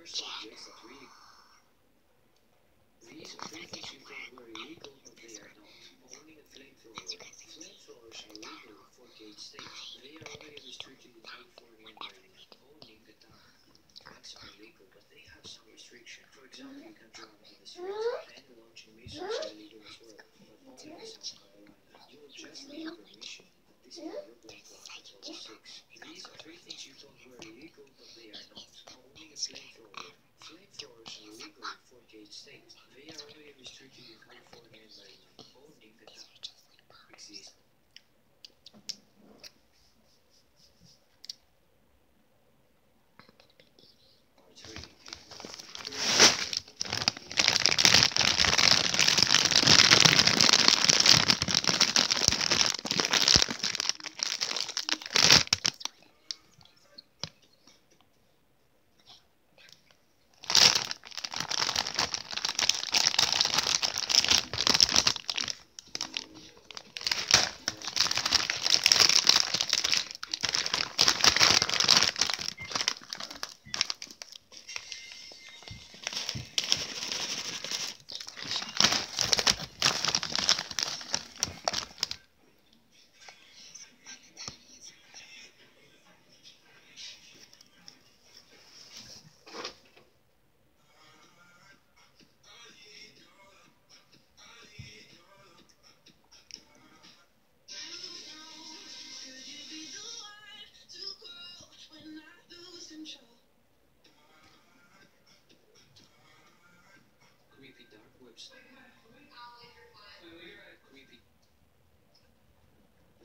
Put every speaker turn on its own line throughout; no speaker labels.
is really? These you illegal, are not. Owning a flamethrower. Flamethrowers are legal in 48 states. They are only restricted in California and Maryland. Owning a tank. Tanks are legal, but they have some restriction. For example, you can drive on the street, and launching missiles are legal as well, but only in South Carolina. You will just need permission, this is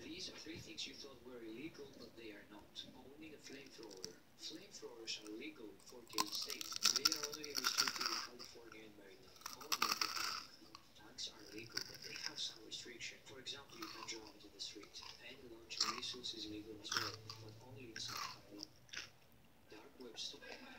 These are three things you thought were illegal, but they are not. Owning a flamethrower. Flamethrowers are legal in 48 states. They are only restricted in California and Maryland. Owning a. Tanks are legal, but they have some restriction. For example, you can drive into the street. And launching missiles is legal as well, but only in Carolina. Dark web store.